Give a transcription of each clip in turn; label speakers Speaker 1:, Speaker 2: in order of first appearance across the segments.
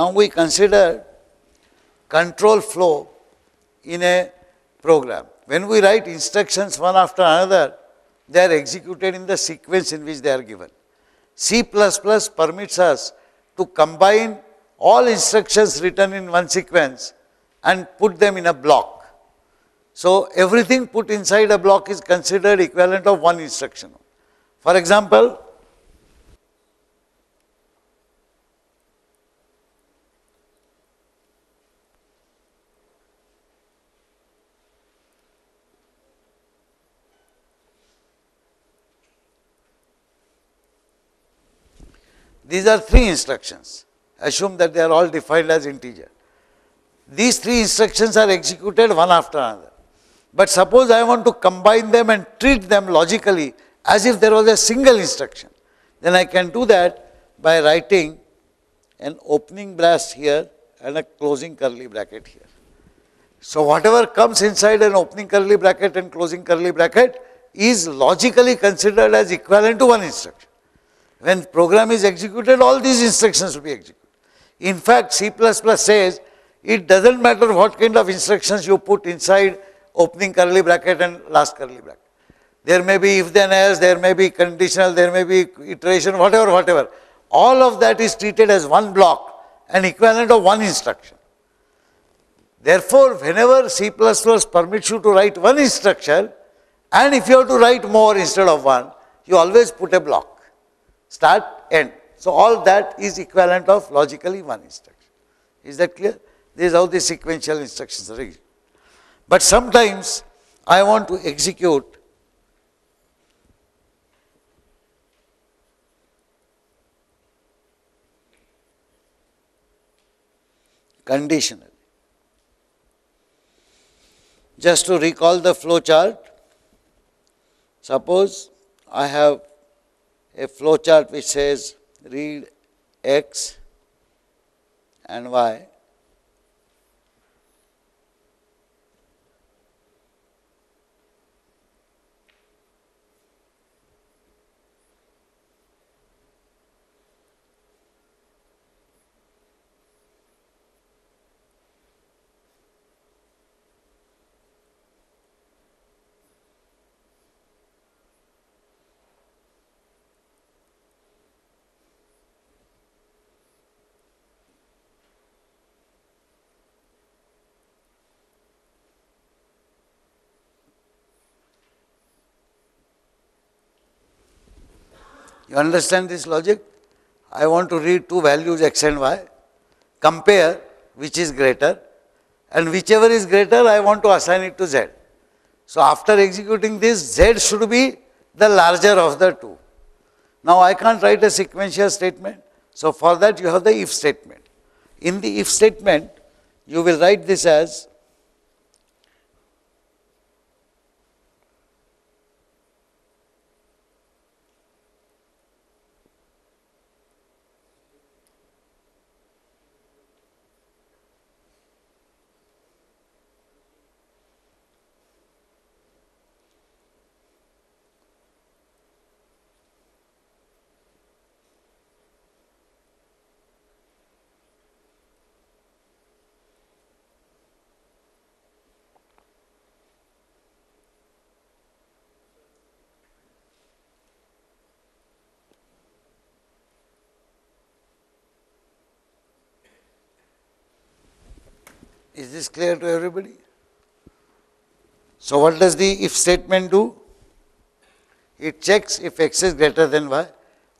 Speaker 1: Now we consider control flow in a program. When we write instructions one after another, they are executed in the sequence in which they are given. C++ permits us to combine all instructions written in one sequence and put them in a block. So, everything put inside a block is considered equivalent of one instruction. For example, These are three instructions. Assume that they are all defined as integer. These three instructions are executed one after another. But suppose I want to combine them and treat them logically as if there was a single instruction. Then I can do that by writing an opening brace here and a closing curly bracket here. So whatever comes inside an opening curly bracket and closing curly bracket is logically considered as equivalent to one instruction. When program is executed, all these instructions will be executed. In fact, C++ says it doesn't matter what kind of instructions you put inside opening curly bracket and last curly bracket. There may be if then else, there may be conditional, there may be iteration, whatever, whatever. All of that is treated as one block and equivalent of one instruction. Therefore, whenever C++ permits you to write one instruction, and if you have to write more instead of one, you always put a block. Start, end. So, all that is equivalent of logically one instruction. Is that clear? This is how the sequential instructions are But sometimes I want to execute conditionally. Just to recall the flow chart, suppose I have a flow chart which says read x and y You understand this logic? I want to read two values x and y, compare which is greater and whichever is greater I want to assign it to z. So, after executing this z should be the larger of the two. Now, I can't write a sequential statement. So, for that you have the if statement. In the if statement you will write this as Is this clear to everybody? So, what does the if statement do? It checks if x is greater than y.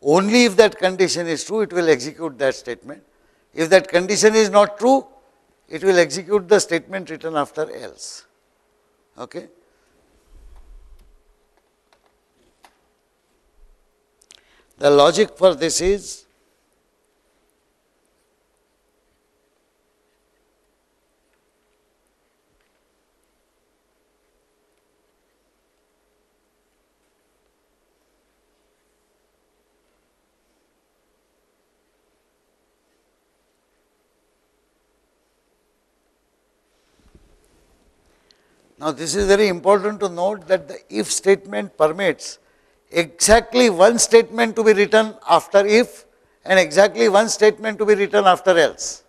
Speaker 1: Only if that condition is true, it will execute that statement. If that condition is not true, it will execute the statement written after else. Okay? The logic for this is Now, this is very important to note that the if statement permits exactly one statement to be written after if and exactly one statement to be written after else.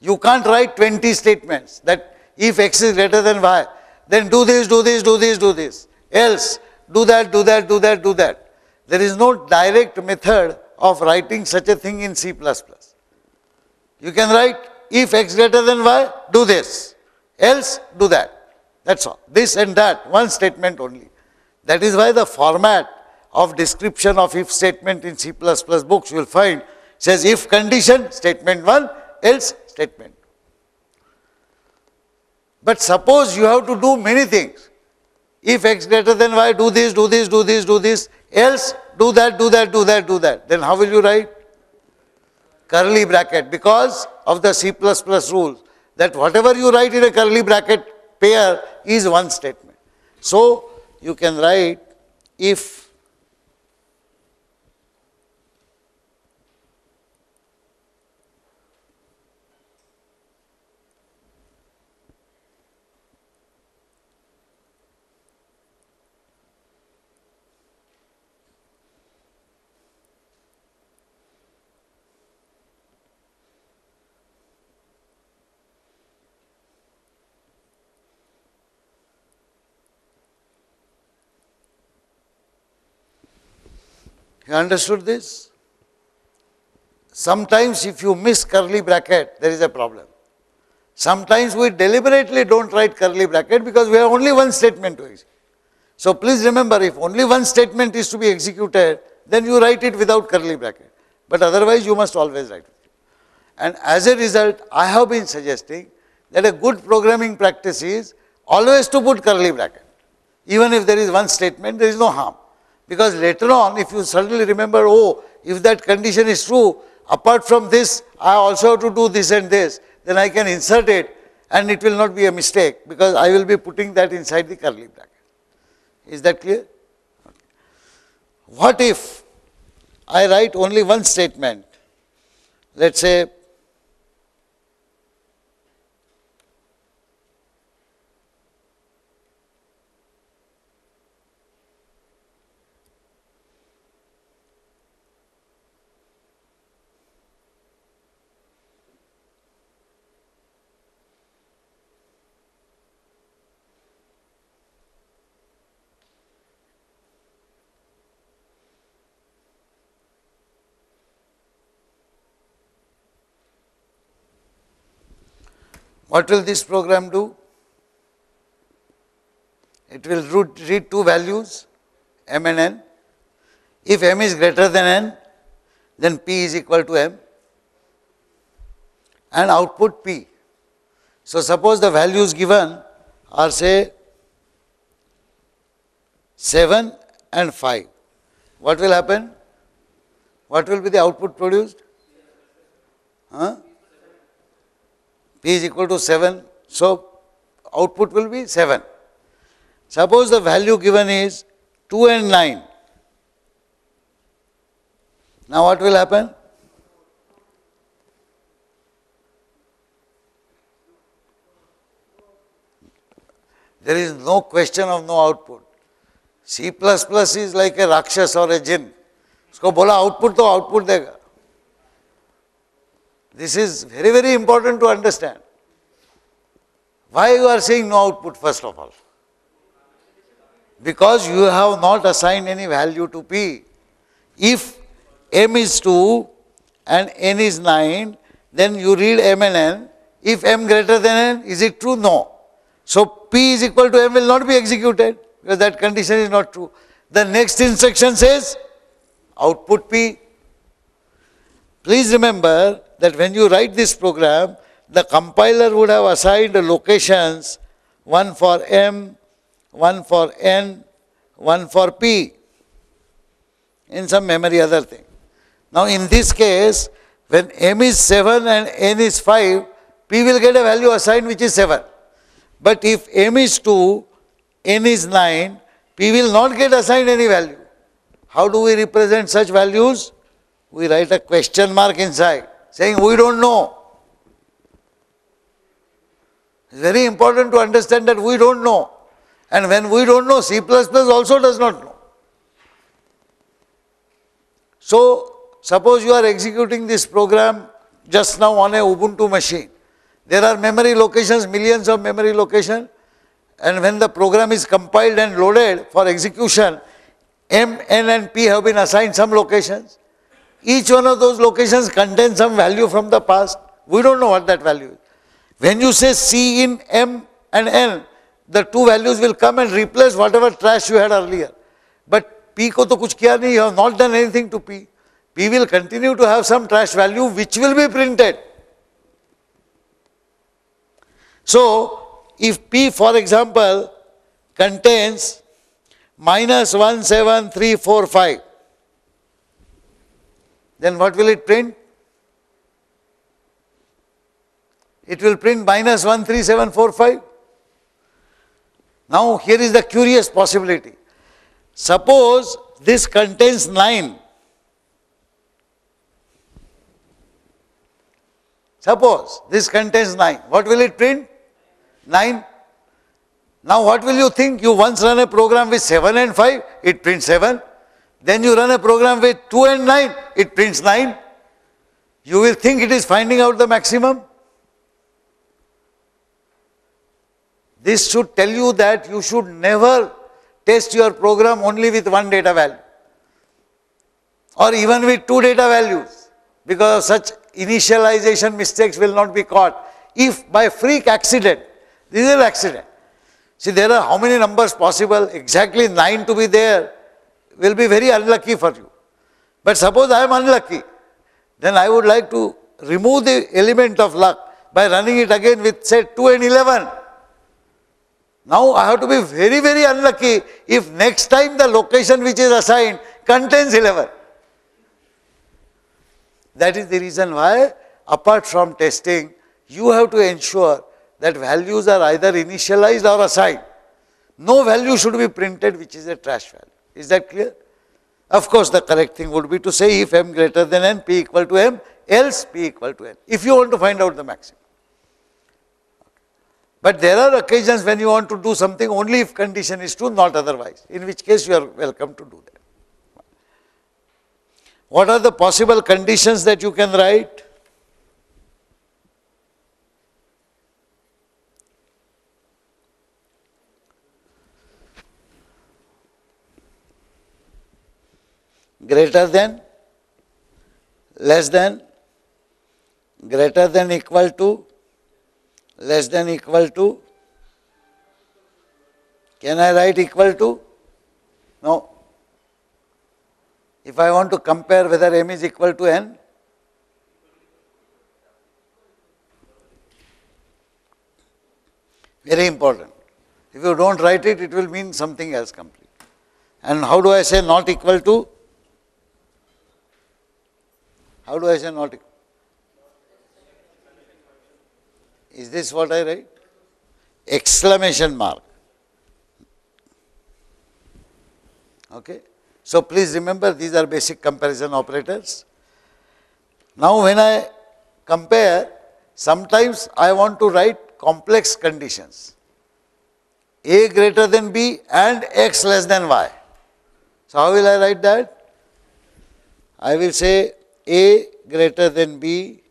Speaker 1: You can't write 20 statements that if x is greater than y, then do this, do this, do this, do this. Else, do that, do that, do that, do that. There is no direct method of writing such a thing in C++. You can write if x greater than y, do this. Else, do that. That's all. This and that, one statement only. That is why the format of description of if statement in C++ books you will find says if condition statement 1 else statement. But suppose you have to do many things. If x greater than y do this, do this, do this, do this, else do that, do that, do that, do that. Then how will you write? Curly bracket because of the C++ rules that whatever you write in a curly bracket pair is one statement. So you can write if You understood this? Sometimes if you miss curly bracket, there is a problem. Sometimes we deliberately don't write curly bracket because we have only one statement to execute. So please remember, if only one statement is to be executed, then you write it without curly bracket. But otherwise, you must always write it. And as a result, I have been suggesting that a good programming practice is always to put curly bracket. Even if there is one statement, there is no harm. Because later on, if you suddenly remember, oh, if that condition is true, apart from this, I also have to do this and this, then I can insert it and it will not be a mistake because I will be putting that inside the curly bracket. Is that clear? What if I write only one statement? Let's say What will this program do? It will read two values, m and n. If m is greater than n, then p is equal to m and output p. So, suppose the values given are say 7 and 5. What will happen? What will be the output produced? Huh? P is equal to 7. So, output will be 7. Suppose the value given is 2 and 9. Now what will happen? There is no question of no output. C++ is like a Rakshas or a jinn. उसको बोला output तो output देगा this is very, very important to understand. Why you are saying no output first of all? Because you have not assigned any value to P. If M is 2 and N is 9, then you read M and N. If M greater than N, is it true? No. So P is equal to M will not be executed because that condition is not true. The next instruction says output P. Please remember that when you write this program, the compiler would have assigned locations, one for M, one for N, one for P, in some memory other thing. Now in this case, when M is 7 and N is 5, P will get a value assigned which is 7. But if M is 2, N is 9, P will not get assigned any value. How do we represent such values? We write a question mark inside saying we don't know. It's very important to understand that we don't know. And when we don't know, C++ also does not know. So, suppose you are executing this program just now on a Ubuntu machine. There are memory locations, millions of memory locations and when the program is compiled and loaded for execution, M, N and P have been assigned some locations. Each one of those locations contains some value from the past. We don't know what that value is. When you say C in M and N, the two values will come and replace whatever trash you had earlier. But P ko to kuch kiya nahi, you have not done anything to P. P will continue to have some trash value which will be printed. So, if P for example contains minus 17345, then what will it print? It will print minus 13745. Now here is the curious possibility. Suppose this contains 9. Suppose this contains 9. What will it print? 9. Now what will you think? You once run a program with 7 and 5, it prints 7. Then you run a program with 2 and 9, it prints 9. You will think it is finding out the maximum. This should tell you that you should never test your program only with one data value or even with two data values because such initialization mistakes will not be caught. If by freak accident, this is an accident. See there are how many numbers possible, exactly 9 to be there will be very unlucky for you. But suppose I am unlucky, then I would like to remove the element of luck by running it again with say 2 and 11. Now I have to be very, very unlucky if next time the location which is assigned contains 11. That is the reason why apart from testing, you have to ensure that values are either initialized or assigned. No value should be printed which is a trash value. Is that clear? Of course, the correct thing would be to say if m greater than n, p equal to m, else p equal to n, if you want to find out the maximum. But there are occasions when you want to do something only if condition is true, not otherwise, in which case you are welcome to do that. What are the possible conditions that you can write? Greater than, less than, greater than equal to, less than equal to? Can I write equal to? No. If I want to compare whether m is equal to n, very important. If you don't write it, it will mean something else complete. And how do I say not equal to? How do I say not? Is this what I write? Exclamation mark. Okay. So please remember these are basic comparison operators. Now when I compare, sometimes I want to write complex conditions. A greater than B and X less than Y. So how will I write that? I will say A greater than B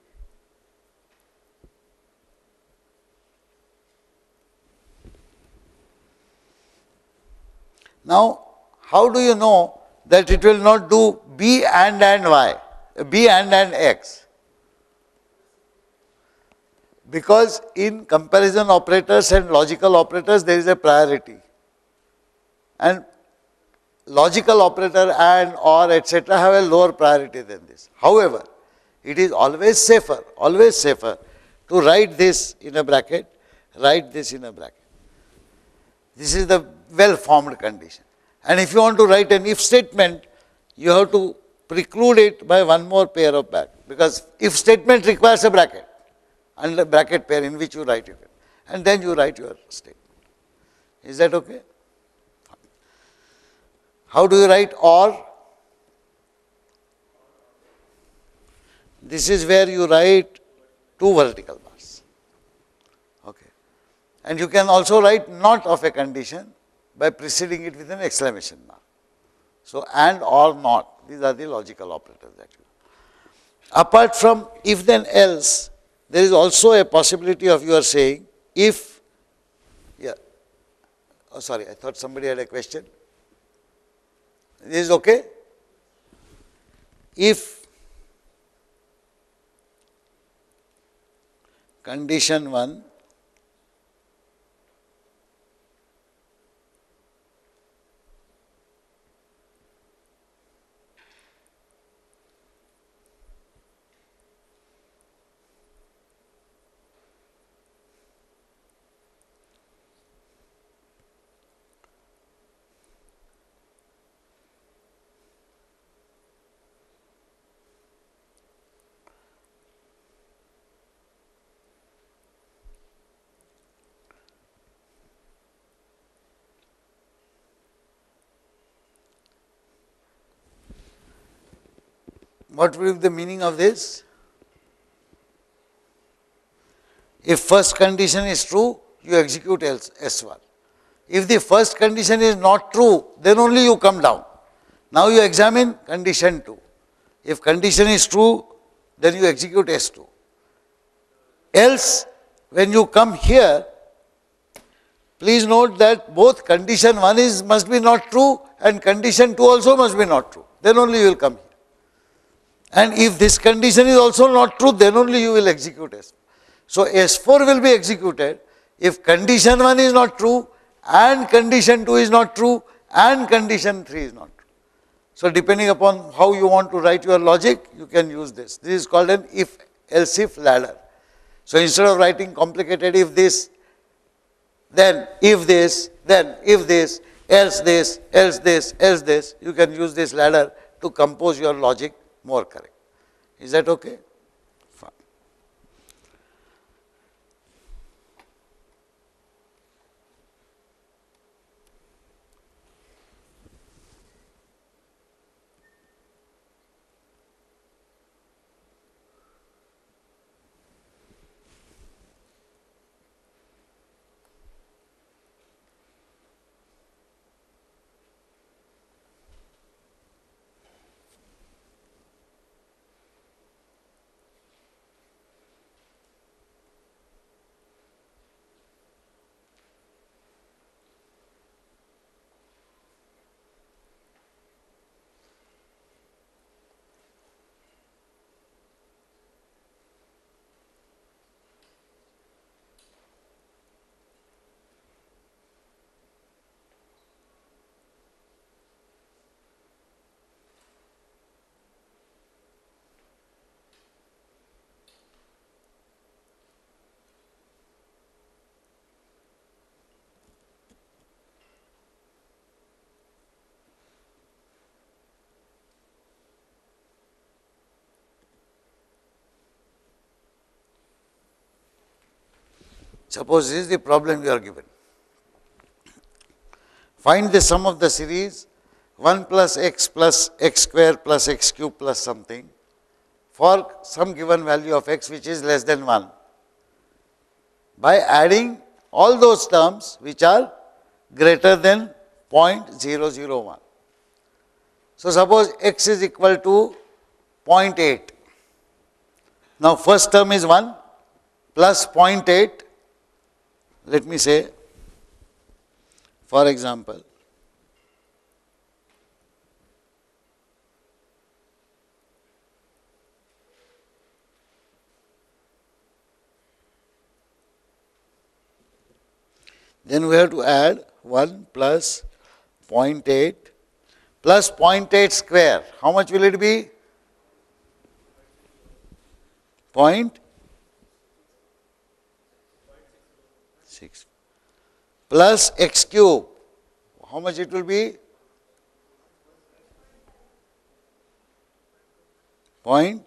Speaker 1: Now, how do you know that it will not do B and and Y, B and and X? Because in comparison operators and logical operators, there is a priority. And logical operator and or etc. have a lower priority than this. However, it is always safer, always safer to write this in a bracket, write this in a bracket. This is the well formed condition. And if you want to write an if statement, you have to preclude it by one more pair of brackets because if statement requires a bracket and a bracket pair in which you write it and then you write your statement. Is that okay? How do you write or? This is where you write two vertical bars. Okay. And you can also write not of a condition by preceding it with an exclamation mark. So, and or not, these are the logical operators that apart from if then else, there is also a possibility of you are saying if, yeah, oh sorry, I thought somebody had a question. This is okay? If condition 1 What will be the meaning of this? If first condition is true, you execute else S1. If the first condition is not true, then only you come down. Now you examine condition 2. If condition is true, then you execute S2. Else, when you come here, please note that both condition 1 is must be not true and condition 2 also must be not true. Then only you will come here. And if this condition is also not true, then only you will execute S4. So S4 will be executed if condition 1 is not true and condition 2 is not true and condition 3 is not true. So depending upon how you want to write your logic, you can use this. This is called an if else if ladder. So instead of writing complicated if this, then if this, then if this, else this, else this, else this, you can use this ladder to compose your logic more correct. Is that okay? Fine. Suppose this is the problem you are given. Find the sum of the series 1 plus x plus x square plus x cube plus something for some given value of x which is less than 1 by adding all those terms which are greater than 0.001. So, suppose x is equal to 0.8. Now, first term is 1 plus 0.8 let me say, for example, then we have to add 1 plus 0.8 plus 0.8 square. How much will it be? Point 6 plus x cube. How much it will be? Point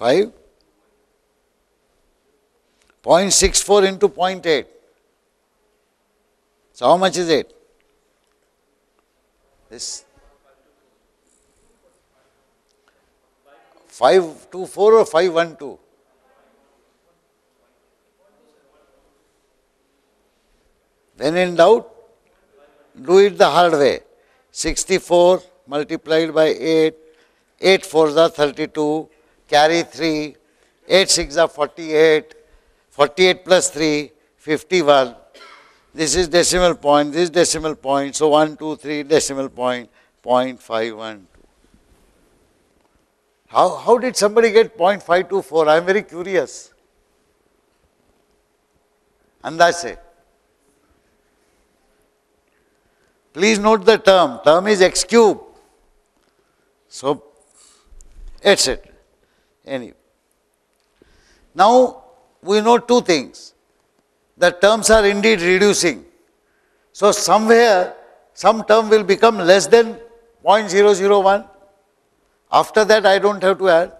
Speaker 1: five point six four into point eight. So how much is it? This 524 or 512? When in doubt, do it the hard way. 64 multiplied by 8, 8 4s are 32, carry 3, 8 6 are 48, 48 plus 3, 51. This is decimal point, this is decimal point, so 1, 2, 3 decimal point, 0.512. How, how did somebody get 0.524? I am very curious. And that's it. Please note the term. Term is x cube. So, that's it. Anyway. Now, we know two things. The terms are indeed reducing. So, somewhere some term will become less than 0.001 after that, I don't have to add.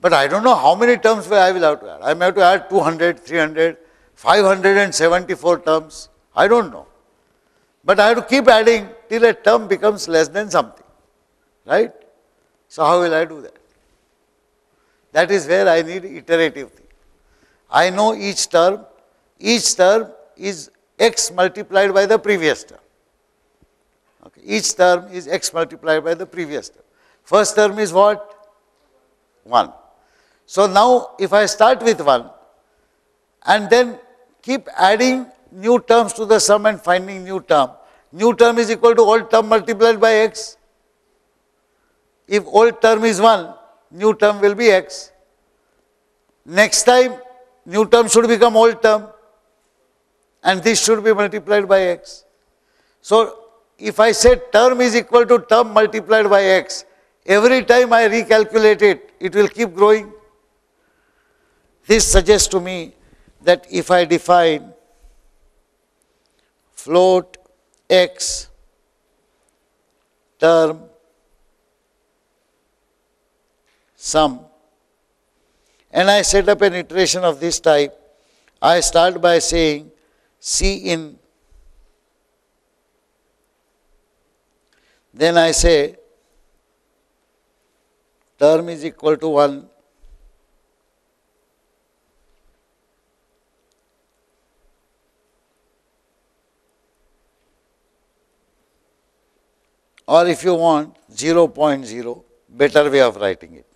Speaker 1: But I don't know how many terms I will have to add. I may have to add 200, 300, 574 terms. I don't know. But I have to keep adding till a term becomes less than something. Right? So, how will I do that? That is where I need iterative thing. I know each term, each term is x multiplied by the previous term. Okay. Each term is x multiplied by the previous term. First term is what? 1. So, now if I start with 1 and then keep adding new terms to the sum and finding new term. New term is equal to old term multiplied by x. If old term is 1, new term will be x. Next time, new term should become old term and this should be multiplied by x. So, if I say term is equal to term multiplied by x, every time I recalculate it, it will keep growing. This suggests to me that if I define float x term sum and I set up an iteration of this type, I start by saying C in, then I say term is equal to 1 or if you want 0.0, better way of writing it.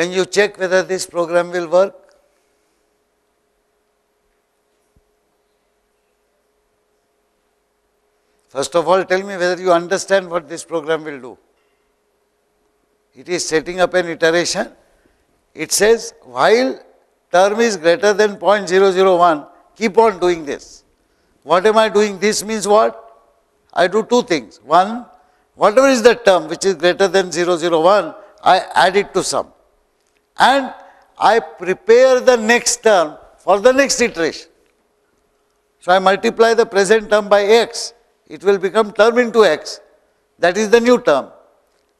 Speaker 1: Can you check whether this program will work? First of all, tell me whether you understand what this program will do. It is setting up an iteration. It says while term is greater than 0.001, keep on doing this. What am I doing? This means what? I do two things. One, whatever is the term which is greater than 001, I add it to sum and I prepare the next term for the next iteration. So I multiply the present term by x, it will become term into x, that is the new term.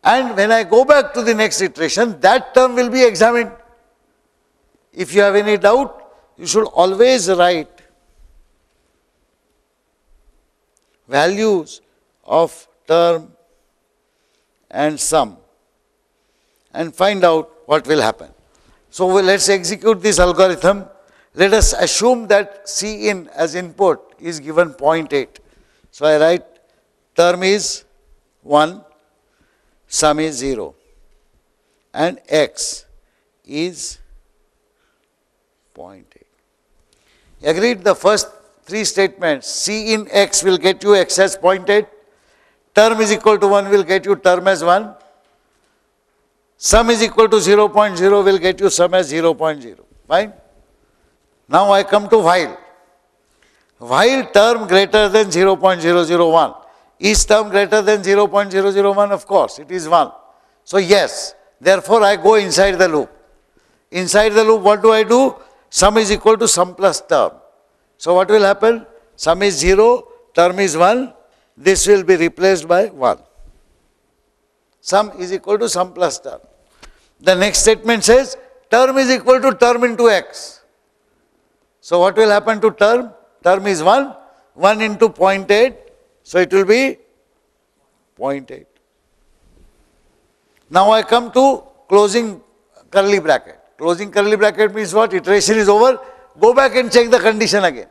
Speaker 1: And when I go back to the next iteration, that term will be examined. If you have any doubt, you should always write values of term and sum and find out what will happen. So let's execute this algorithm. Let us assume that C in as input is given 0.8. So I write term is 1, sum is 0 and x is 0.8. Agreed the first three statements C in x will get you x as 0.8, term is equal to 1 will get you term as 1 Sum is equal to 0.0 will get you sum as 0.0. Fine. Now I come to while. While term greater than 0.001. Is term greater than 0.001? Of course, it is 1. So yes, Therefore, I go inside the loop. Inside the loop, what do I do? Sum is equal to sum plus term. So what will happen? Sum is 0, term is 1. This will be replaced by 1. Sum is equal to sum plus term. The next statement says term is equal to term into x. So what will happen to term? Term is 1, 1 into 0.8, so it will be 0.8. Now I come to closing curly bracket. Closing curly bracket means what? Iteration is over. Go back and check the condition again.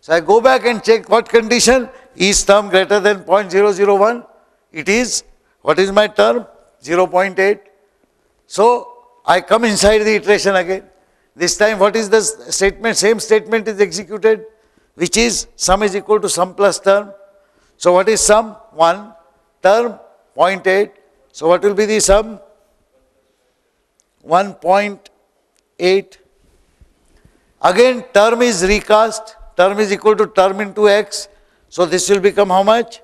Speaker 1: So I go back and check what condition is term greater than 0.001. It is, what is my term? 0.8. So I come inside the iteration again. This time what is the statement? Same statement is executed, which is sum is equal to sum plus term. So what is sum? 1. Term 0.8. So what will be the sum? 1.8. Again term is recast. Term is equal to term into x. So this will become how much?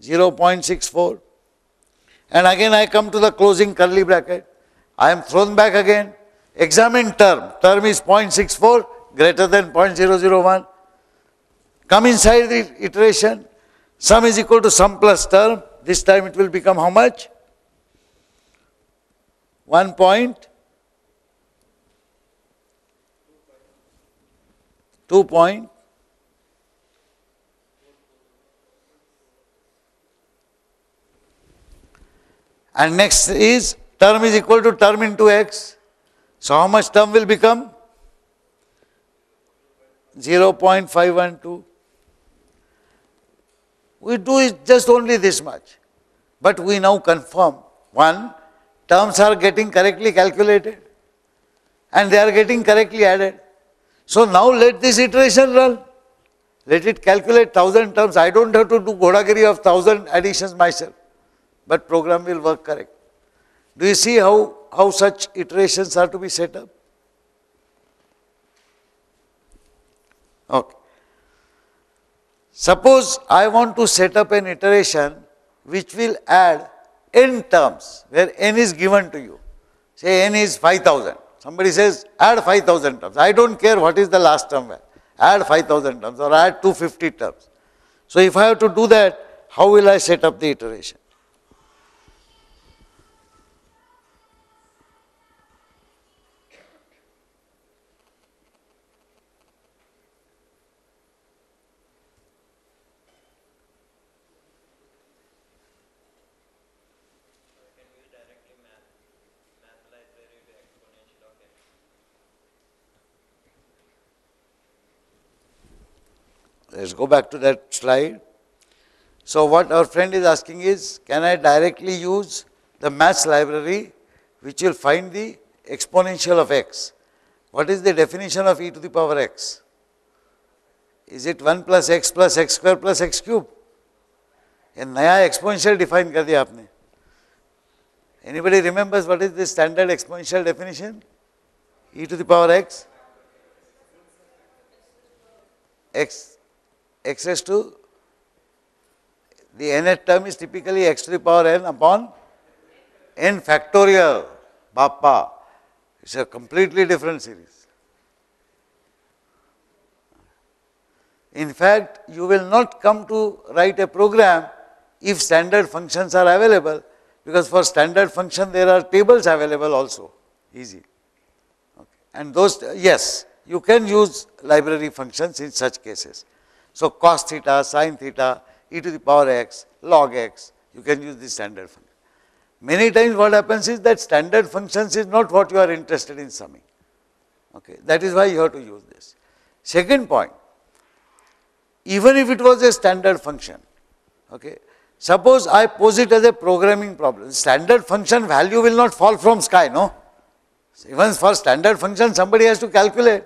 Speaker 1: 0.64. And again I come to the closing curly bracket. I am thrown back again. Examine term. Term is 0.64 greater than 0.001. Come inside the iteration. Sum is equal to sum plus term. This time it will become how much? 1 point 2 point and next is term is equal to term into x. So how much term will become? 0.512. We do it just only this much. But we now confirm, one, terms are getting correctly calculated and they are getting correctly added. So now let this iteration run. Let it calculate thousand terms. I don't have to do Godagiri of thousand additions myself, but program will work correct. Do you see how, how such iterations are to be set up? Okay. Suppose I want to set up an iteration which will add n terms where n is given to you. Say n is 5000. Somebody says add 5000 terms. I don't care what is the last term Add 5000 terms or add 250 terms. So if I have to do that, how will I set up the iteration? Let's go back to that slide. So what our friend is asking is, can I directly use the math library which will find the exponential of x? What is the definition of e to the power x? Is it 1 plus x plus x square plus x cube? ये नया exponential defined? कर दिया Anybody remembers what is the standard exponential definition? e to the power x. X x raised to the nth term is typically x to the power n upon n factorial, Bappa. It's a completely different series. In fact, you will not come to write a program if standard functions are available because for standard function there are tables available also, easy. Okay. And those, yes, you can use library functions in such cases. So cos theta, sin theta, e to the power x, log x, you can use the standard function. Many times what happens is that standard functions is not what you are interested in summing. Okay, that is why you have to use this. Second point, even if it was a standard function, okay, suppose I pose it as a programming problem, standard function value will not fall from sky, no? Even for standard function somebody has to calculate.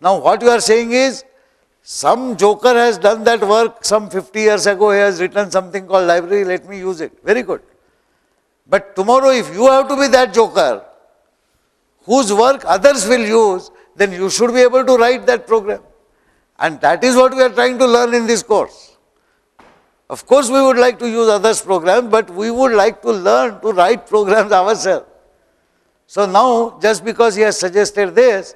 Speaker 1: Now what you are saying is some joker has done that work some 50 years ago, he has written something called library, let me use it. Very good. But tomorrow if you have to be that joker, whose work others will use, then you should be able to write that program. And that is what we are trying to learn in this course. Of course, we would like to use others' programs, but we would like to learn to write programs ourselves. So now, just because he has suggested this,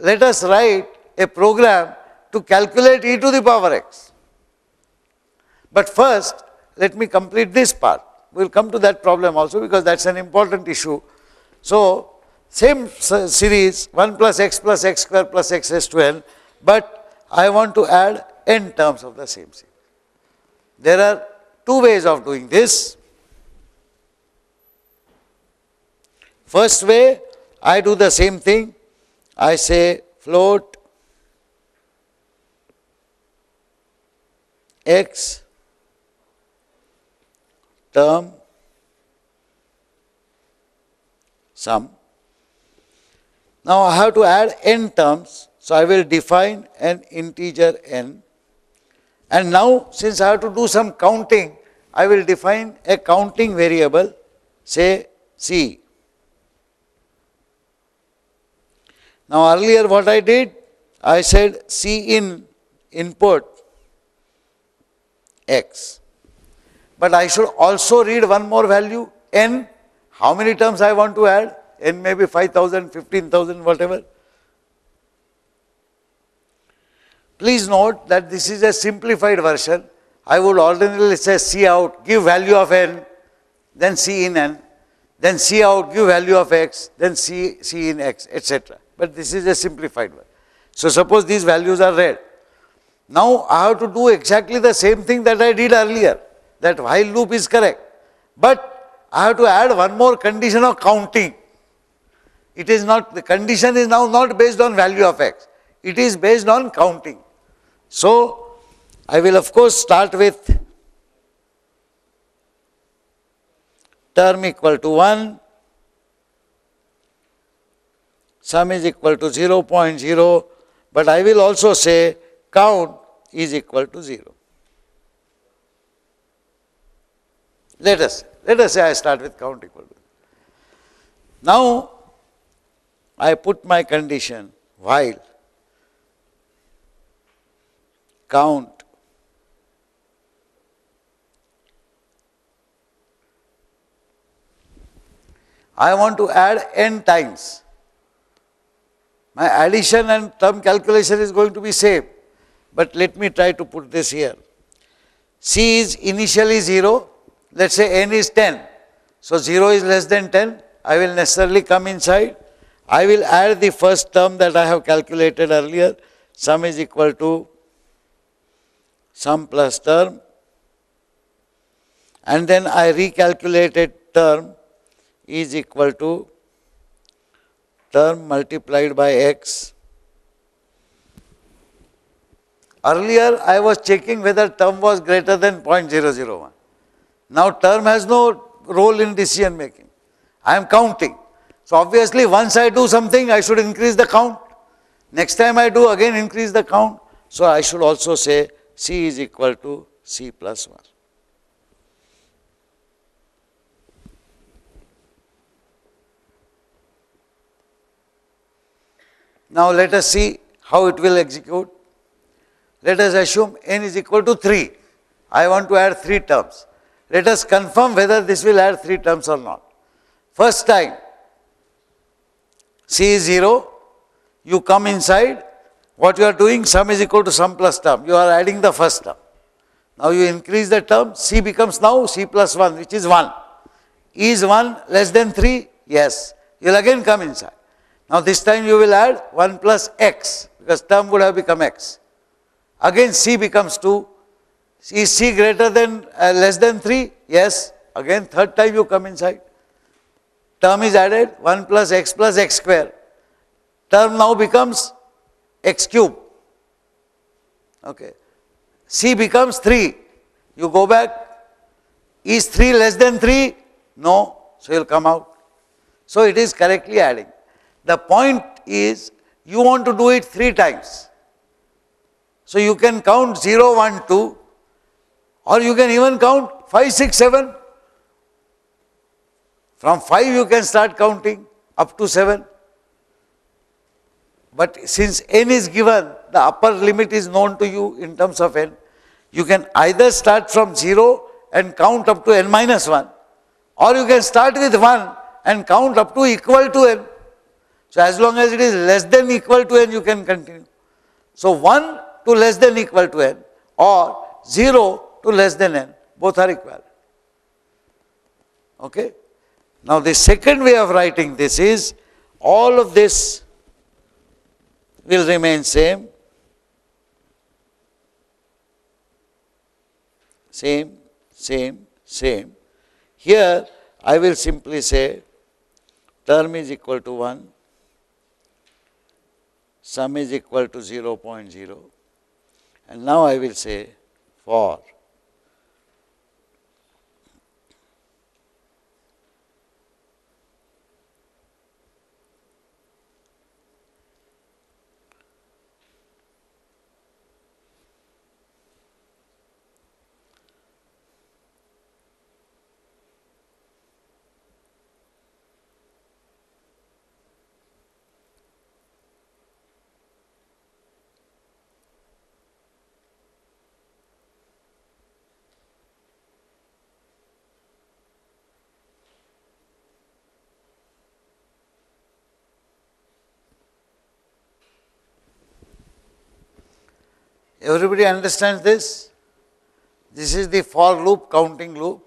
Speaker 1: let us write a program to calculate e to the power x. But first, let me complete this part. We will come to that problem also because that's an important issue. So, same series 1 plus x plus x square plus x to n, but I want to add n terms of the same series. There are two ways of doing this. First way, I do the same thing. I say float x term sum. Now I have to add n terms, so I will define an integer n. And now since I have to do some counting, I will define a counting variable, say c. Now earlier what I did, I said C in input x. But I should also read one more value n. How many terms I want to add? n maybe 5000, 15,000, whatever. Please note that this is a simplified version. I would ordinarily say C out, give value of n, then C in n, then C out, give value of x, then C, C in x, etc but this is a simplified one. So suppose these values are read. Now I have to do exactly the same thing that I did earlier, that while loop is correct. But I have to add one more condition of counting. It is not, the condition is now not based on value of x, it is based on counting. So I will of course start with term equal to 1, sum is equal to 0 0.0, but I will also say count is equal to 0. Let us, let us say I start with count equal to. zero. Now, I put my condition while count I want to add n times my addition and term calculation is going to be same. But let me try to put this here. C is initially 0. Let's say n is 10. So 0 is less than 10. I will necessarily come inside. I will add the first term that I have calculated earlier. Sum is equal to sum plus term. And then I recalculated term is equal to term multiplied by x. Earlier I was checking whether term was greater than 0.001. Now term has no role in decision making. I am counting. So obviously once I do something I should increase the count. Next time I do again increase the count. So I should also say C is equal to C plus 1. Now let us see how it will execute. Let us assume n is equal to 3. I want to add 3 terms. Let us confirm whether this will add 3 terms or not. First time, C is 0, you come inside, what you are doing, sum is equal to sum plus term. You are adding the first term. Now you increase the term, C becomes now C plus 1, which is 1. Is 1 less than 3? Yes. You will again come inside. Now this time you will add 1 plus x because term would have become x. Again c becomes 2. Is c greater than uh, less than 3? Yes. Again third time you come inside. Term is added 1 plus x plus x square. Term now becomes x cube. Okay. c becomes 3. You go back. Is 3 less than 3? No. So you will come out. So it is correctly adding. The point is you want to do it three times. So you can count 0, 1, 2 or you can even count 5, 6, 7. From 5 you can start counting up to 7. But since n is given, the upper limit is known to you in terms of n. You can either start from 0 and count up to n minus 1 or you can start with 1 and count up to equal to n. So as long as it is less than equal to n you can continue. So 1 to less than equal to n or 0 to less than n both are equal. Okay. Now the second way of writing this is all of this will remain same same same same here I will simply say term is equal to 1 sum is equal to 0 0.0 and now I will say for Everybody understands this? This is the for loop, counting loop.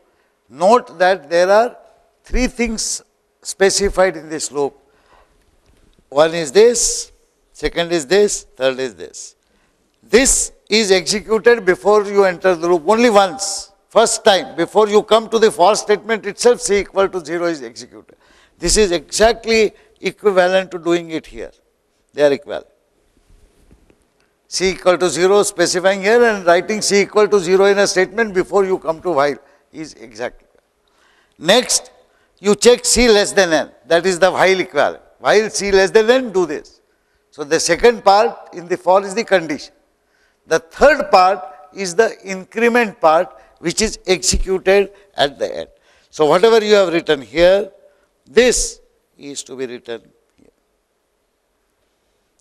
Speaker 1: Note that there are three things specified in this loop. One is this, second is this, third is this. This is executed before you enter the loop only once, first time, before you come to the for statement itself, c equal to 0 is executed. This is exactly equivalent to doing it here. They are equivalent c equal to 0 specifying here and writing c equal to 0 in a statement before you come to while is exactly. Next, you check c less than n, that is the while equivalent. While c less than n, do this. So, the second part in the for is the condition. The third part is the increment part which is executed at the end. So, whatever you have written here, this is to be written here.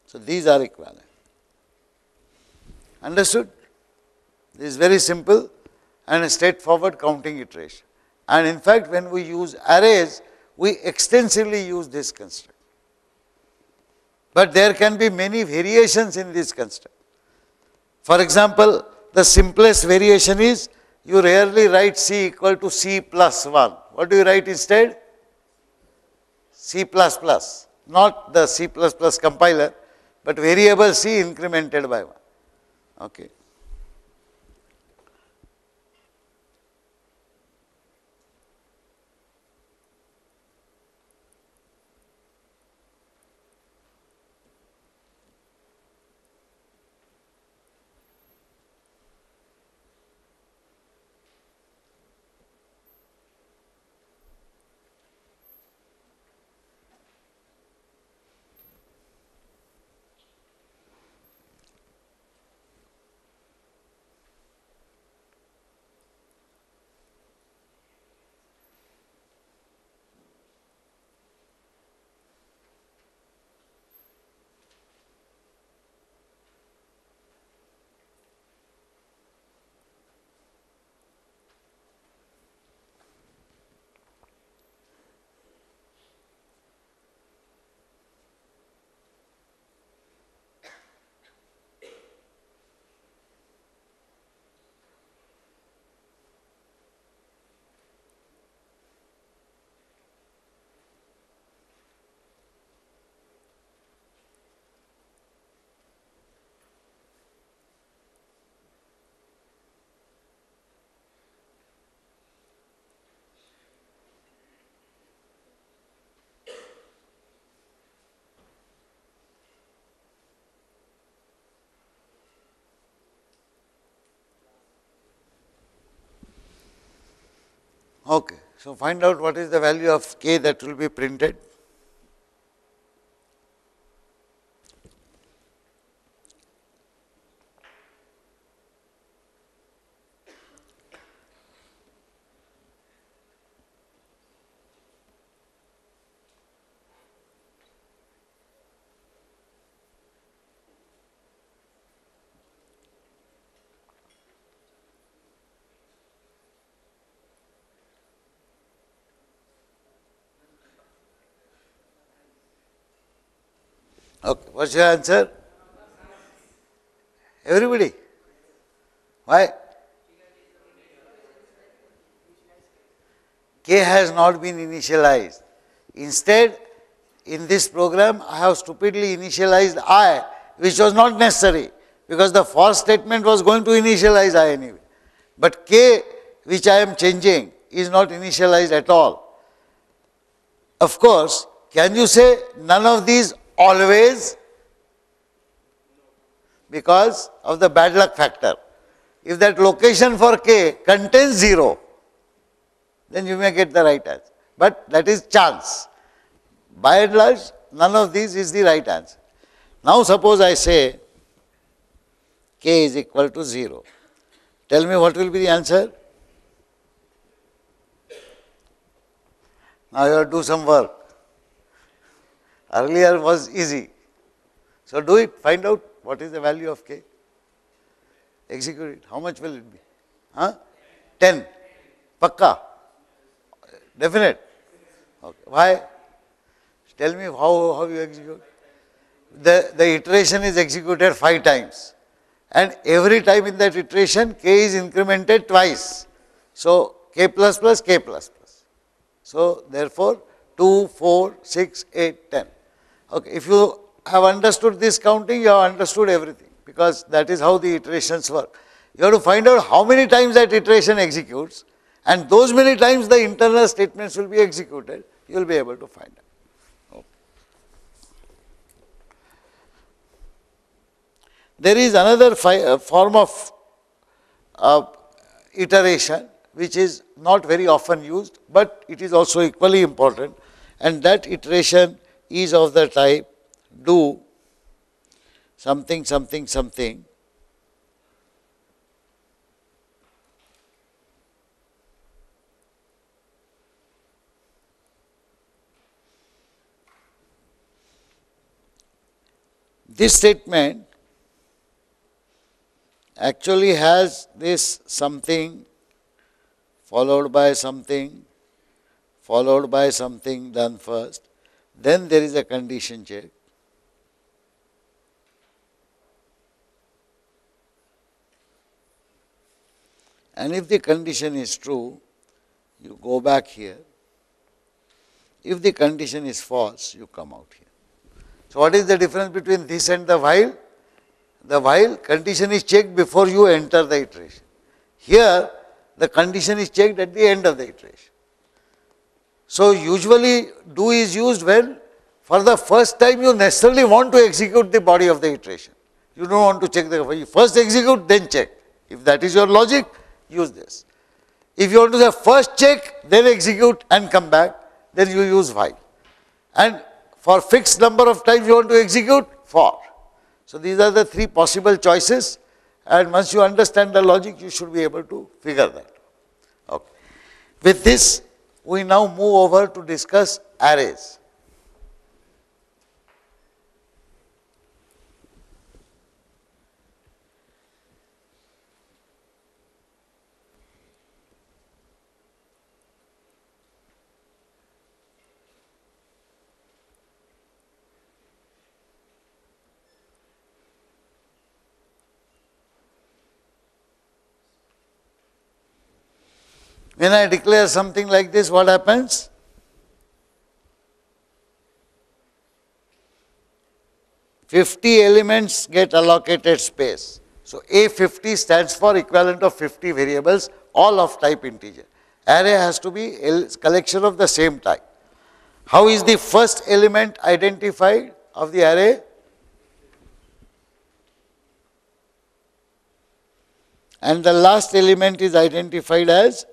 Speaker 1: So, these are equivalent. Understood? This is very simple and a straightforward counting iteration. And in fact, when we use arrays, we extensively use this construct. But there can be many variations in this construct. For example, the simplest variation is you rarely write C equal to C plus 1. What do you write instead? C plus plus, not the C plus plus compiler, but variable C incremented by 1. Okay. Okay. So, find out what is the value of k that will be printed. What's your answer? Everybody? Why? K has not been initialized. Instead, in this program, I have stupidly initialized I, which was not necessary because the for statement was going to initialize I anyway. But K, which I am changing, is not initialized at all. Of course, can you say none of these always? Because of the bad luck factor. If that location for K contains 0, then you may get the right answer. But that is chance. By and large, none of these is the right answer. Now suppose I say k is equal to 0. Tell me what will be the answer? Now you have to do some work. Earlier was easy. So do it, find out what is the value of k. Execute it. How much will it be? Huh? 10. Pakka. Definite. Okay. Why? Tell me how, how you execute. The, the iteration is executed five times. And every time in that iteration, k is incremented twice. So, k plus plus, k plus plus. So, therefore, 2, 4, 6, 8, 10. Okay. If you have understood this counting, you have understood everything because that is how the iterations work. You have to find out how many times that iteration executes and those many times the internal statements will be executed, you will be able to find out. There is another uh, form of uh, iteration which is not very often used, but it is also equally important and that iteration is of the type do something something something This statement actually has this something followed by something followed by something done first. Then there is a condition check. And if the condition is true, you go back here. If the condition is false, you come out here. So, what is the difference between this and the while? The while condition is checked before you enter the iteration. Here, the condition is checked at the end of the iteration. So, usually do is used when for the first time you necessarily want to execute the body of the iteration. You don't want to check the, first execute then check. If that is your logic, use this. If you want to say first check, then execute and come back, then you use while. And for fixed number of times you want to execute, for. So these are the three possible choices and once you understand the logic, you should be able to figure that. Okay. With this, we now move over to discuss arrays. When I declare something like this, what happens? Fifty elements get allocated space. So A50 stands for equivalent of 50 variables, all of type integer. Array has to be collection of the same type. How is the first element identified of the array? And the last element is identified as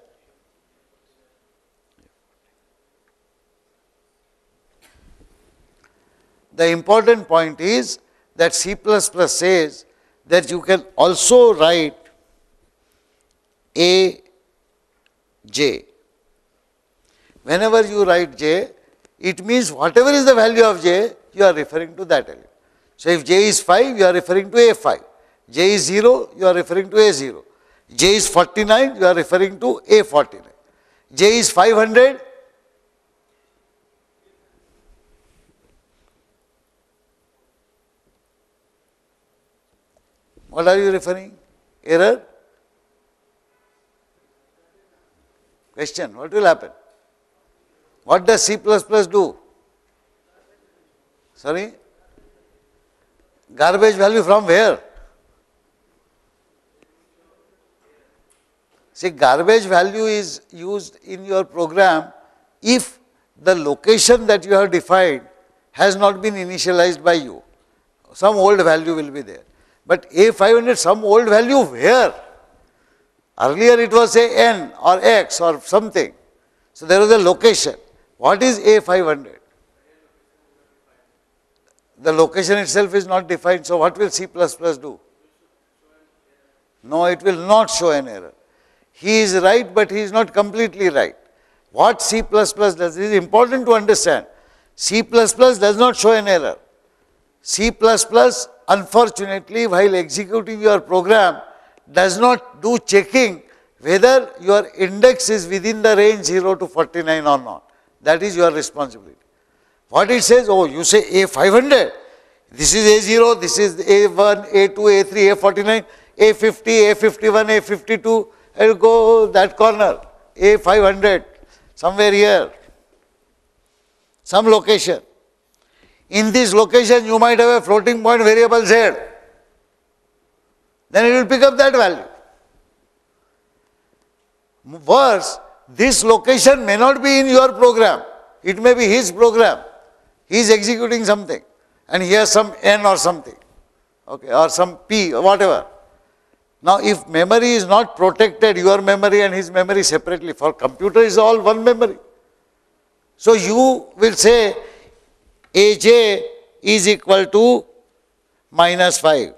Speaker 1: the important point is that C++ says that you can also write A j. Whenever you write j, it means whatever is the value of j, you are referring to that element. So, if j is 5, you are referring to A5. j is 0, you are referring to A0. j is 49, you are referring to A49. j is 500, What are you referring? Error? Question, what will happen? What does C++ do? Sorry? Garbage value from where? See, garbage value is used in your program if the location that you have defined has not been initialized by you. Some old value will be there. But A500, some old value where? Earlier it was say N or X or something. So there was a location. What is A500? The location itself is not defined, so what will C++ do? No, it will not show an error. He is right, but he is not completely right. What C++ does is important to understand. C++ does not show an error. C++ unfortunately while executing your program does not do checking whether your index is within the range 0 to 49 or not. That is your responsibility. What it says, oh you say A500, this is A0, this is A1, A2, A3, A49, A50, A51, A52, I will go that corner, A500, somewhere here, some location. In this location, you might have a floating point variable z. Then it will pick up that value. Worse, this location may not be in your program. It may be his program. He is executing something and he has some n or something, okay, or some p, or whatever. Now, if memory is not protected, your memory and his memory separately, for computer is all one memory. So, you will say Aj is equal to minus 5.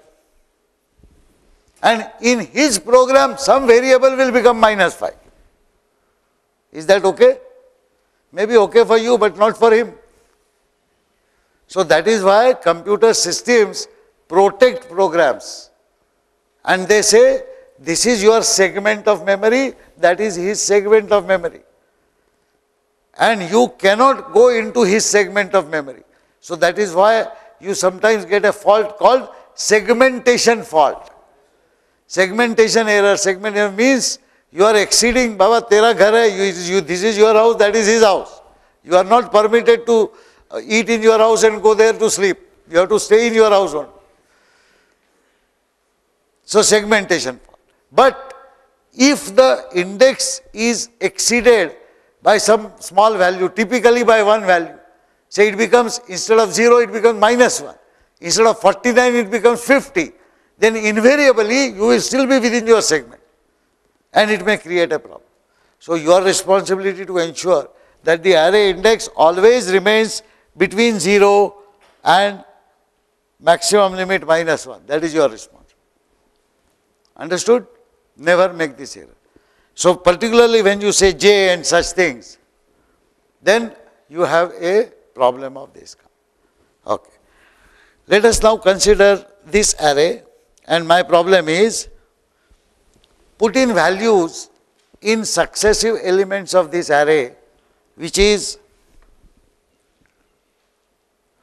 Speaker 1: And in his program, some variable will become minus 5. Is that okay? Maybe okay for you, but not for him. So, that is why computer systems protect programs and they say this is your segment of memory, that is his segment of memory. And you cannot go into his segment of memory. So that is why you sometimes get a fault called segmentation fault. Segmentation error, segmentation means you are exceeding, Baba, tera ghar hai, you, you, this is your house, that is his house. You are not permitted to uh, eat in your house and go there to sleep. You have to stay in your house only. So segmentation. Fault. But if the index is exceeded by some small value, typically by one value, say it becomes, instead of 0, it becomes minus 1. Instead of 49, it becomes 50. Then invariably, you will still be within your segment. And it may create a problem. So your responsibility to ensure that the array index always remains between 0 and maximum limit minus 1. That is your responsibility. Understood? Never make this error. So particularly when you say J and such things, then you have a problem of this. Okay. Let us now consider this array and my problem is put in values in successive elements of this array which is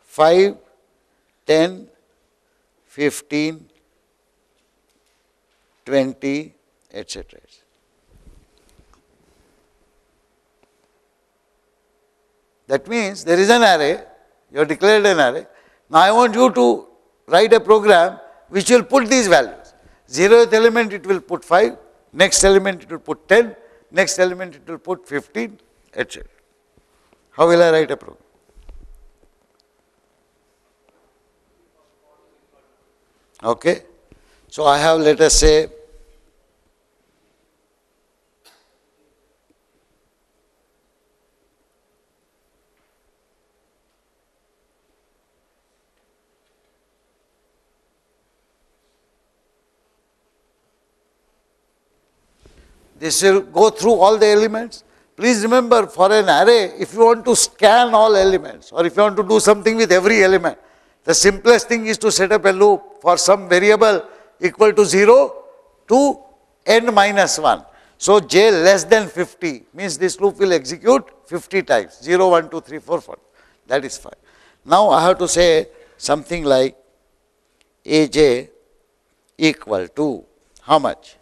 Speaker 1: 5, 10, 15, 20, etc. That means there is an array, you have declared an array. Now I want you to write a program which will put these values. Zeroth element it will put 5, next element it will put 10, next element it will put 15, etc. How will I write a program? Okay. So I have let us say this will go through all the elements. Please remember for an array, if you want to scan all elements or if you want to do something with every element, the simplest thing is to set up a loop for some variable equal to 0 to n minus 1. So j less than 50 means this loop will execute 50 times 0, 1, 2, 3, 4, 4. That is fine. Now I have to say something like aj equal to how much?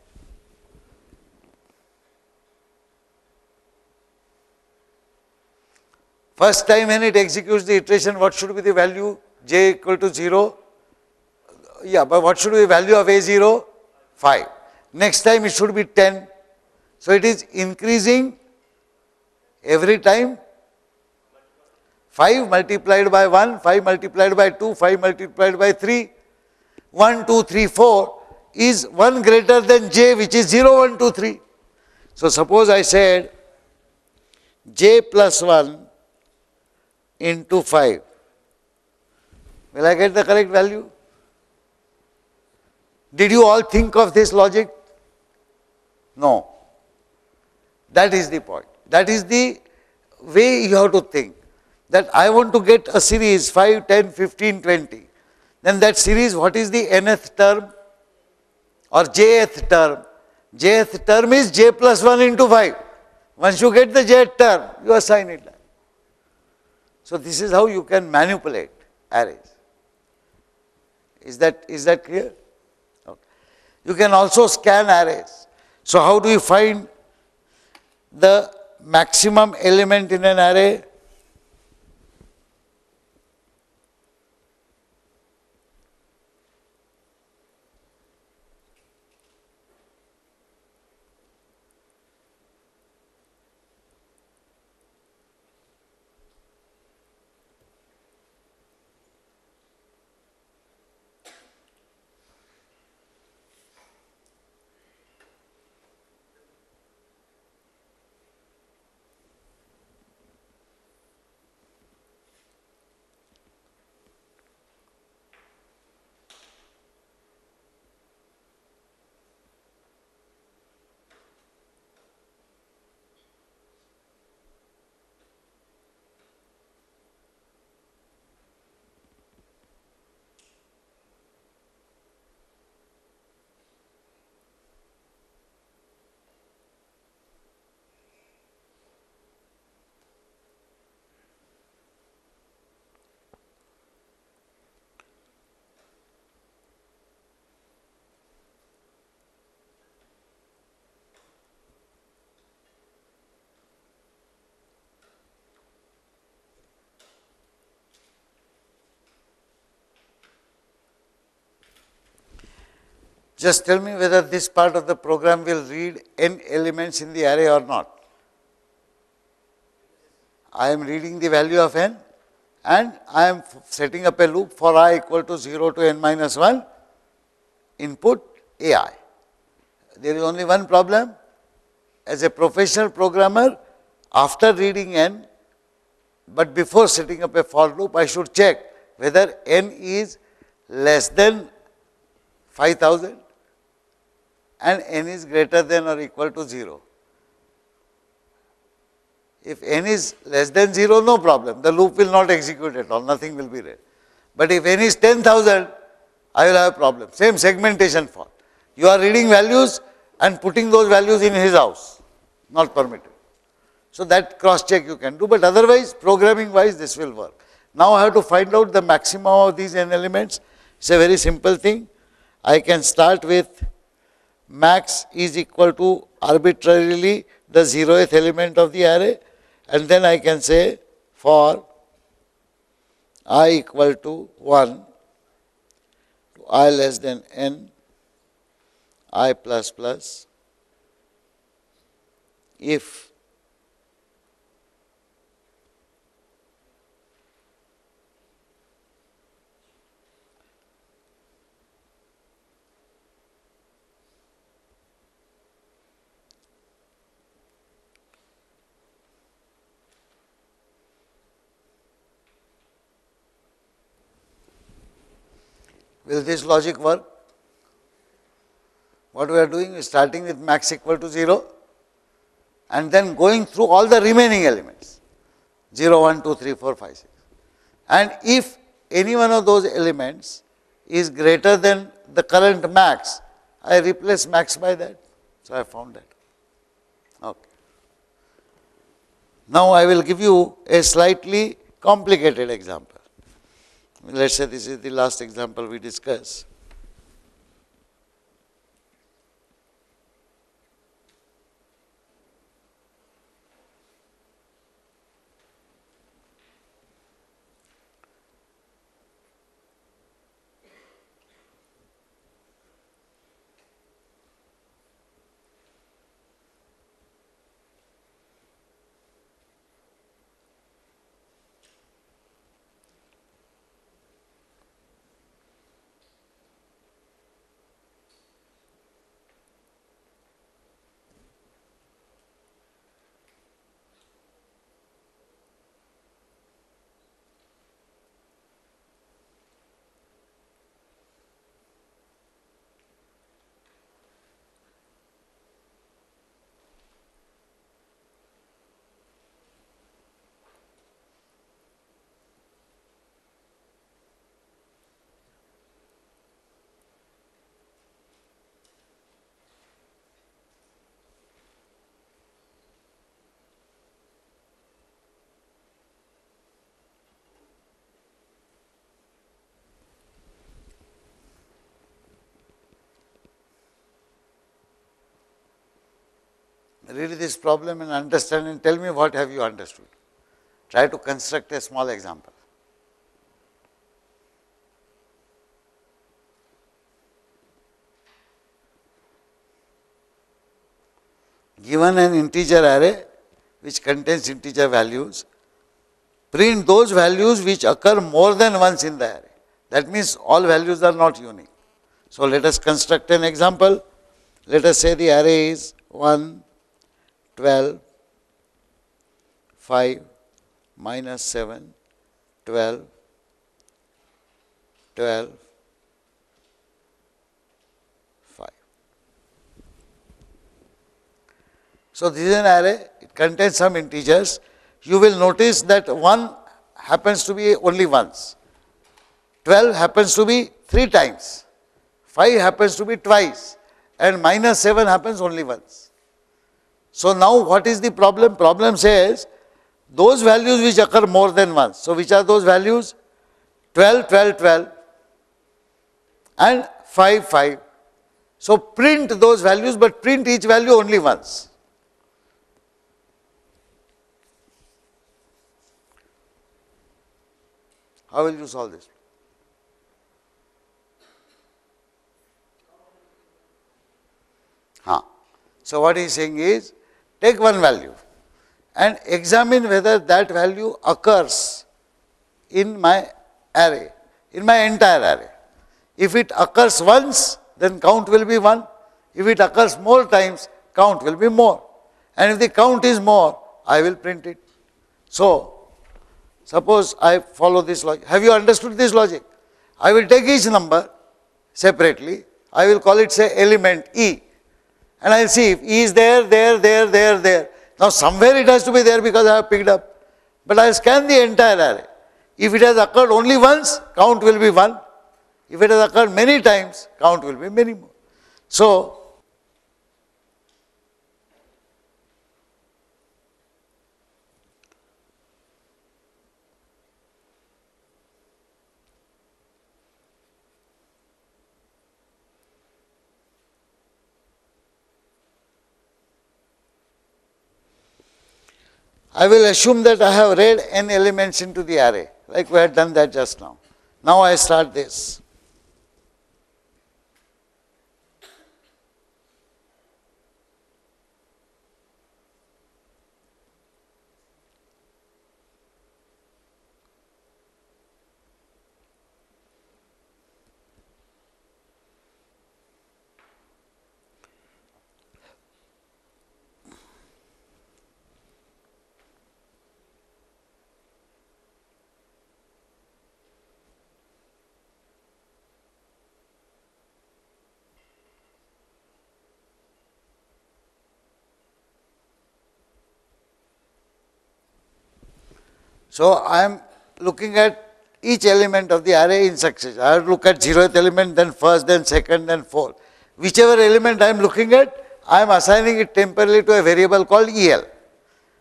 Speaker 1: First time when it executes the iteration, what should be the value? j equal to 0. Yeah, but what should be the value of a0? 5. Next time it should be 10. So it is increasing every time 5 multiplied by 1, 5 multiplied by 2, 5 multiplied by 3, 1, 2, 3, 4 is 1 greater than j which is 0, 1, 2, 3. So suppose I said j plus 1 into 5. Will I get the correct value? Did you all think of this logic? No. That is the point. That is the way you have to think. That I want to get a series 5, 10, 15, 20. Then that series, what is the nth term or jth term? jth term is j plus 1 into 5. Once you get the jth term, you assign it. So this is how you can manipulate arrays. Is that, is that clear? Okay. You can also scan arrays. So how do you find the maximum element in an array? Just tell me whether this part of the program will read n elements in the array or not. I am reading the value of n and I am setting up a loop for i equal to 0 to n minus 1 input ai. There is only one problem. As a professional programmer, after reading n, but before setting up a for loop, I should check whether n is less than 5000 and n is greater than or equal to 0. If n is less than 0, no problem, the loop will not execute at all, nothing will be read. But if n is 10,000, I will have a problem. Same segmentation fault. You are reading values and putting those values in his house, not permitted. So that cross check you can do, but otherwise programming wise this will work. Now I have to find out the maximum of these n elements. It's a very simple thing. I can start with max is equal to arbitrarily the zeroth element of the array and then I can say for i equal to 1 to i less than n i plus plus if Will this logic work? What we are doing is starting with max equal to 0 and then going through all the remaining elements 0, 1, 2, 3, 4, 5, 6. And if any one of those elements is greater than the current max, I replace max by that. So, I found that. Okay. Now, I will give you a slightly complicated example. Let us say this is the last example we discuss. Read this problem and understand and tell me what have you understood. Try to construct a small example. Given an integer array which contains integer values, print those values which occur more than once in the array. That means all values are not unique. So let us construct an example. Let us say the array is 1, 12, 5, minus 7, 12, 12, 5. So this is an array, it contains some integers. You will notice that 1 happens to be only once, 12 happens to be 3 times, 5 happens to be twice, and minus 7 happens only once. So now what is the problem? Problem says those values which occur more than once. So which are those values? 12, 12, 12 and 5, 5. So print those values but print each value only once. How will you solve this? Huh. So what he is saying is take one value and examine whether that value occurs in my array, in my entire array. If it occurs once, then count will be 1. If it occurs more times, count will be more. And if the count is more, I will print it. So, suppose I follow this logic. Have you understood this logic? I will take each number separately. I will call it say element E. And I will see if E is there, there, there, there, there. Now somewhere it has to be there because I have picked up. But I scan the entire array. If it has occurred only once, count will be 1. If it has occurred many times, count will be many more. So, I will assume that I have read n elements into the array, like we had done that just now. Now I start this. So I am looking at each element of the array in succession. I look at zeroth element, then first, then second, then fourth. Whichever element I am looking at, I am assigning it temporarily to a variable called EL.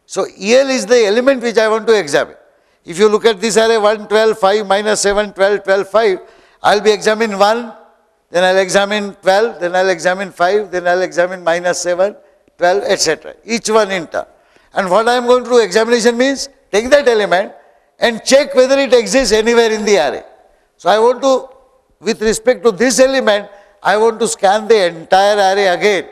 Speaker 1: So EL is the element which I want to examine. If you look at this array 1, 12, 5, minus 7, 12, 12, 5, I will be examining 1, then I will examine 12, then I will examine 5, then I will examine minus 7, 12, etc. Each one in turn. And what I am going to do examination means take that element and check whether it exists anywhere in the array. So I want to, with respect to this element, I want to scan the entire array again.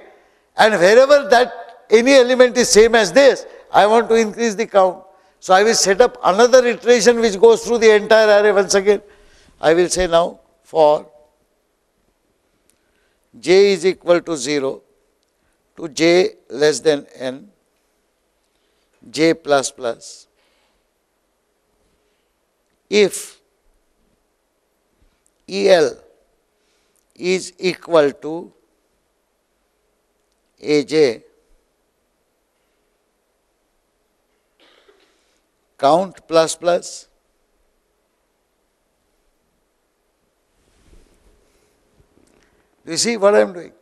Speaker 1: And wherever that any element is same as this, I want to increase the count. So I will set up another iteration which goes through the entire array once again. I will say now for j is equal to 0 to j less than n, j plus plus, if EL is equal to AJ, count plus plus, you see what I am doing?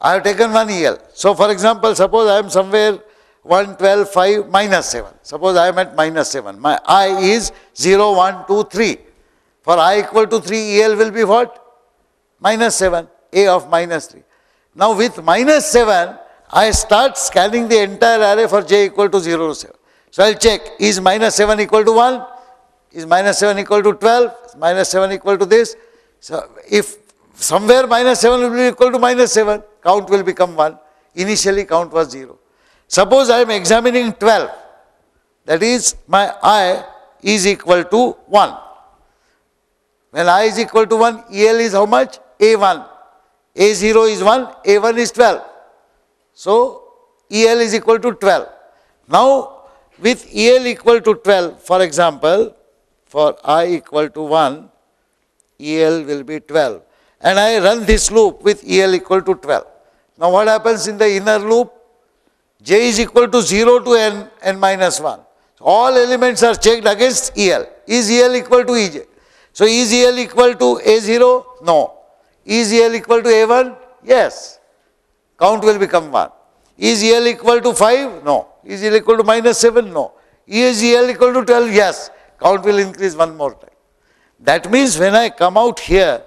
Speaker 1: I have taken one EL. So, for example, suppose I am somewhere 1, 12, 5, minus 7. Suppose I am at minus 7. My I is 0, 1, 2, 3. For I equal to 3, EL will be what? Minus 7, A of minus 3. Now with minus 7, I start scanning the entire array for j equal to 0 to 7. So I'll check, is minus 7 equal to 1? Is minus 7 equal to 12? Is minus 7 equal to this? So if somewhere minus 7 will be equal to minus 7, count will become 1. Initially count was 0. Suppose I am examining 12, that is my i is equal to 1. When i is equal to 1, EL is how much? A1. A0 is 1, A1 is 12. So EL is equal to 12. Now with EL equal to 12, for example, for i equal to 1, EL will be 12. And I run this loop with EL equal to 12. Now what happens in the inner loop? J is equal to 0 to n, n minus 1. All elements are checked against EL. Is EL equal to EJ? So is EL equal to A0? No. Is EL equal to A1? Yes. Count will become 1. Is EL equal to 5? No. Is EL equal to minus 7? No. Is EL equal to 12? Yes. Count will increase one more time. That means when I come out here,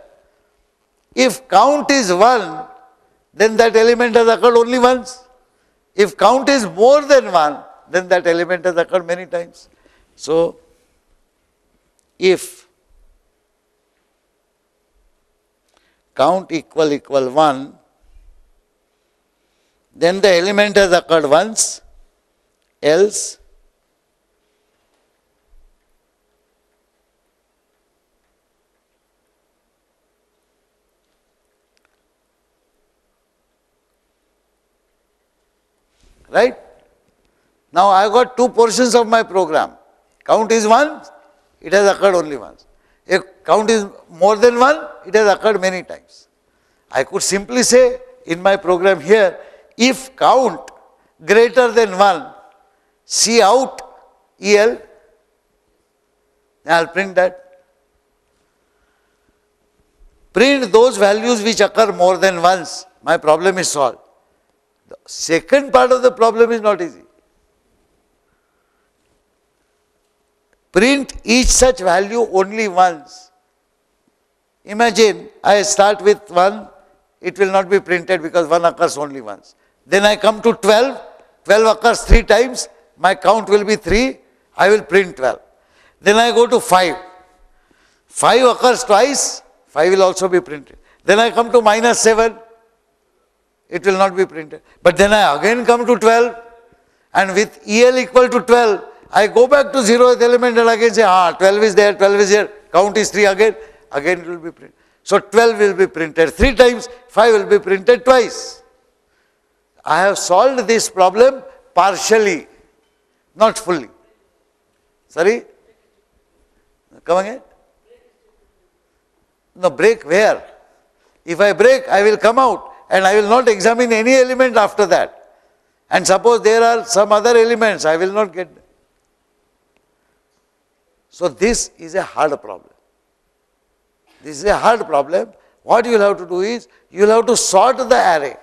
Speaker 1: if count is 1, then that element has occurred only once. If count is more than 1, then that element has occurred many times. So, if count equal equal 1, then the element has occurred once, else right? Now I got two portions of my program. Count is one, it has occurred only once. If count is more than one, it has occurred many times. I could simply say in my program here, if count greater than 1, cout EL, I will print that. Print those values which occur more than once, my problem is solved. The second part of the problem is not easy. Print each such value only once. Imagine I start with 1, it will not be printed because 1 occurs only once. Then I come to 12, 12 occurs 3 times, my count will be 3, I will print 12. Then I go to 5, 5 occurs twice, 5 will also be printed. Then I come to minus 7, it will not be printed. But then I again come to 12 and with EL equal to 12, I go back to zeroth element and again say, ah, 12 is there, 12 is here, count is 3 again, again it will be printed. So 12 will be printed 3 times, 5 will be printed twice. I have solved this problem partially, not fully. Sorry? Come again? No, break where? If I break, I will come out and I will not examine any element after that. And suppose there are some other elements, I will not get. So this is a hard problem. This is a hard problem. What you will have to do is, you will have to sort the array.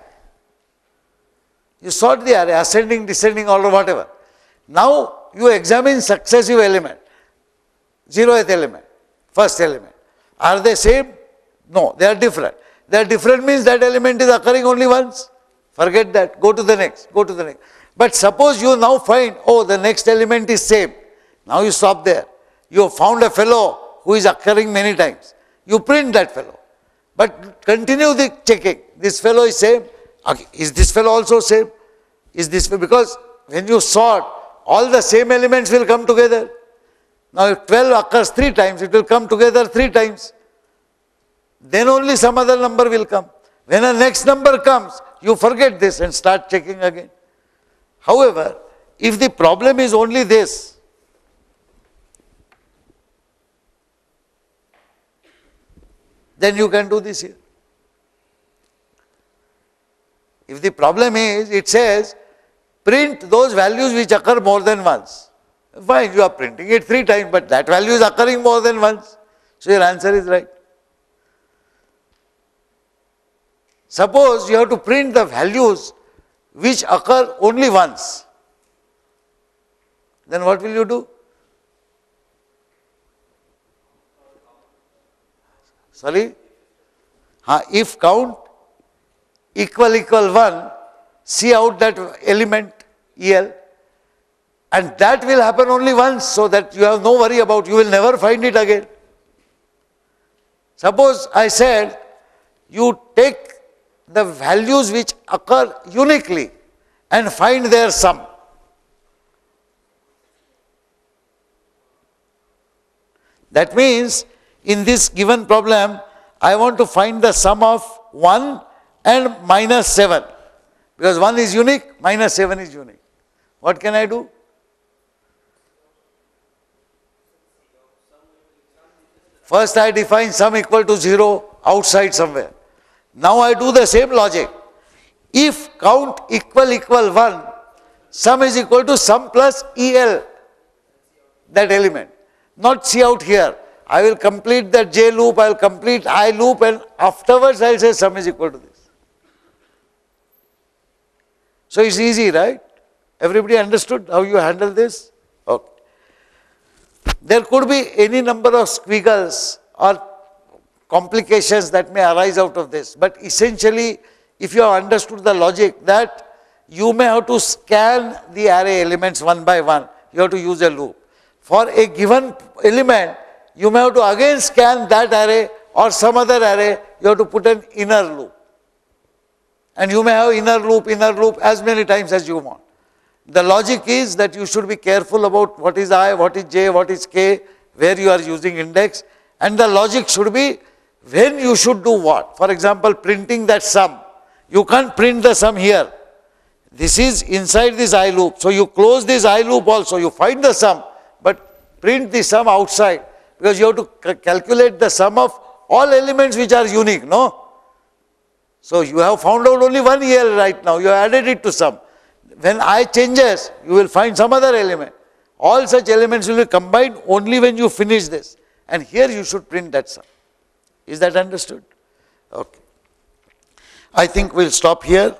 Speaker 1: You sort the array, ascending, descending order, whatever. Now you examine successive element, zeroth element, first element. Are they same? No, they are different. That different means that element is occurring only once. Forget that. Go to the next. Go to the next. But suppose you now find, oh, the next element is same. Now you stop there. You have found a fellow who is occurring many times. You print that fellow. But continue the checking. This fellow is same. Is this fellow also same? Is this because when you sort, all the same elements will come together. Now if 12 occurs three times, it will come together three times then only some other number will come. When a next number comes, you forget this and start checking again. However, if the problem is only this, then you can do this here. If the problem is, it says, print those values which occur more than once. Fine, you are printing it three times, but that value is occurring more than once. So your answer is right. Suppose you have to print the values which occur only once. Then what will you do? Sorry? if count equal equal 1, cout that element EL and that will happen only once so that you have no worry about, you will never find it again. Suppose I said you take the values which occur uniquely and find their sum. That means in this given problem, I want to find the sum of 1 and minus 7 because 1 is unique, minus 7 is unique. What can I do? First I define sum equal to 0 outside somewhere. Now I do the same logic. If count equal equal 1, sum is equal to sum plus EL, that element. Not cout here. I will complete that J loop, I will complete I loop and afterwards I will say sum is equal to this. So it's easy, right? Everybody understood how you handle this? Okay. There could be any number of squiggles or complications that may arise out of this, but essentially if you have understood the logic that you may have to scan the array elements one by one, you have to use a loop. For a given element, you may have to again scan that array or some other array, you have to put an inner loop. And you may have inner loop, inner loop as many times as you want. The logic is that you should be careful about what is i, what is j, what is k, where you are using index and the logic should be when you should do what. For example, printing that sum. You can't print the sum here. This is inside this i loop. So you close this i loop also, you find the sum, but print the sum outside because you have to calculate the sum of all elements which are unique, no? So you have found out only one EL right now, you added it to sum. When I changes, you will find some other element. All such elements will be combined only when you finish this. And here you should print that sum. Is that understood? Okay. I think we'll stop here.